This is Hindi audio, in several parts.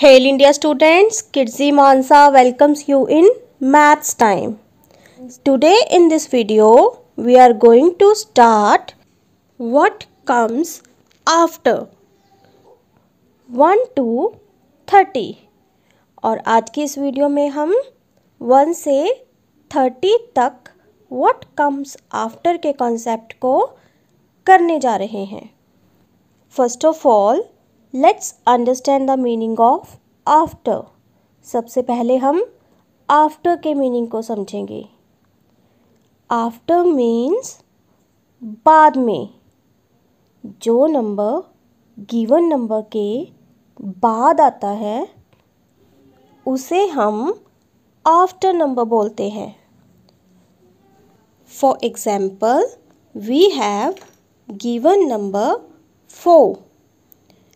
Hello India students Kidzee Mansa welcomes you in maths time today in this video we are going to start what comes after one to thirty और आज की इस वीडियो में हम वन से थर्टी तक व्हाट कम्स आफ्टर के कॉन्सेप्ट को करने जा रहे हैं. First of all let's understand the meaning of after सबसे पहले हम आफ्टर के मीनिंग को समझेंगे। आफ्टर मीन्स बाद में। जो नंबर गिवन नंबर के बाद आता है, उसे हम आफ्टर नंबर बोलते हैं। For example we have given number four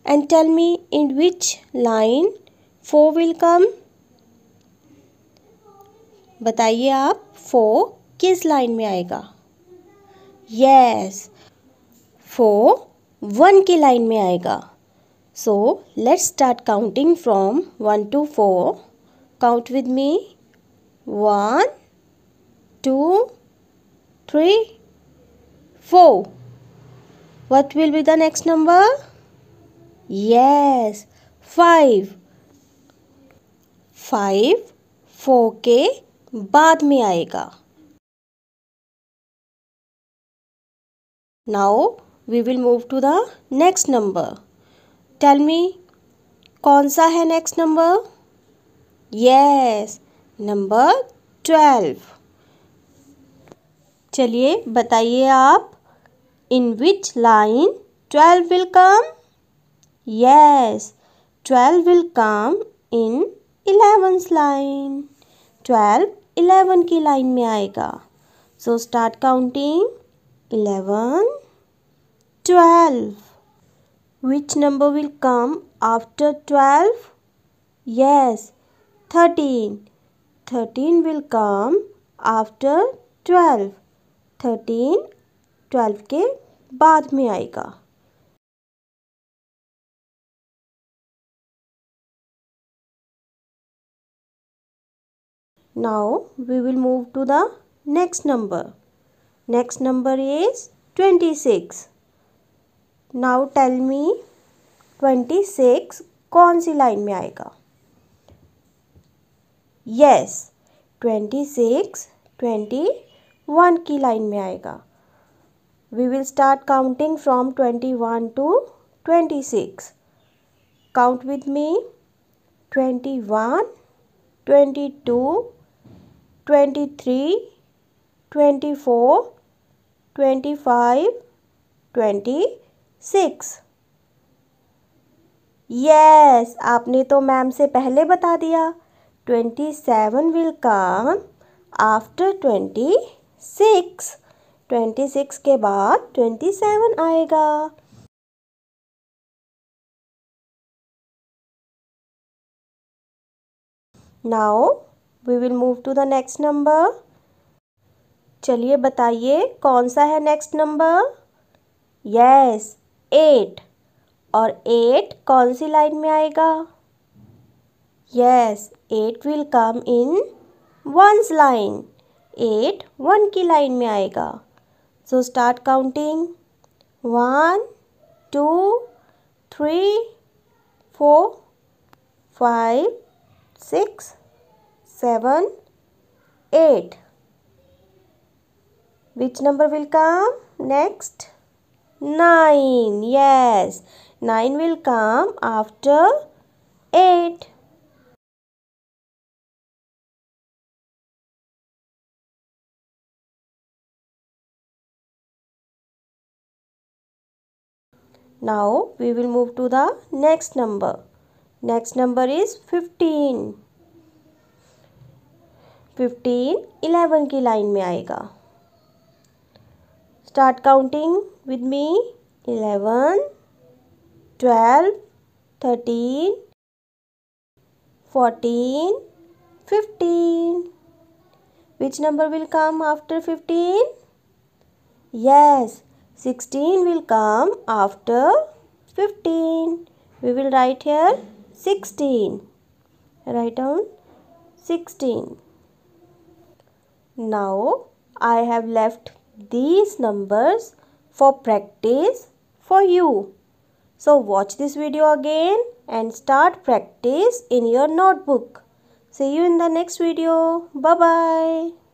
and tell me in which line four will come? बताइए आप फोर किस लाइन में आएगा? यस फोर वन की लाइन में आएगा। So let's start counting from one to four count with me one two three four what will be the next number? Yes five five four के बाद में आएगा. Now we will move to the next number tell me कौन सा है next number yes number twelve चलिए बताइए आप in which line twelve will come Yes, 12 will come in 11th line. 12 11 की लाइन में आएगा So start counting 11 12 Which number will come after 12? Yes, 13 13 will come after 12 13 12 के बाद में आएगा Now we will move to the next number. Next number is 26. Now tell me 26 कौन सी लाइन में आएगा Yes, 26 21 की लाइन में आएगा We will start counting from 21 to 26. Count with me 21 22 twenty three twenty four twenty five twenty six yes आपने तो मैम से पहले बता दिया। Twenty seven will come after twenty six twenty six के बाद ट्वेंटी सेवन आएगा। Now we will move to the next number चलिए बताइए, कौन सा है नेक्स्ट नंबर यस एट और एट कौन सी लाइन में आएगा? Yes eight will come in one's line eight one की लाइन में आएगा. So start counting one two three four five six seven, eight. Which number will come next? Nine. Yes, nine will come after eight. Now we will move to the next number. Next number is 15. Fifteen eleven की लाइन में आएगा। Start counting with me eleven twelve thirteen fourteen fifteen which number will come after fifteen yes sixteen will come after fifteen we will write here 16 write down 16 now I have left these numbers for practice for you. So watch this video again and start practice in your notebook. See you in the next video. Bye-bye.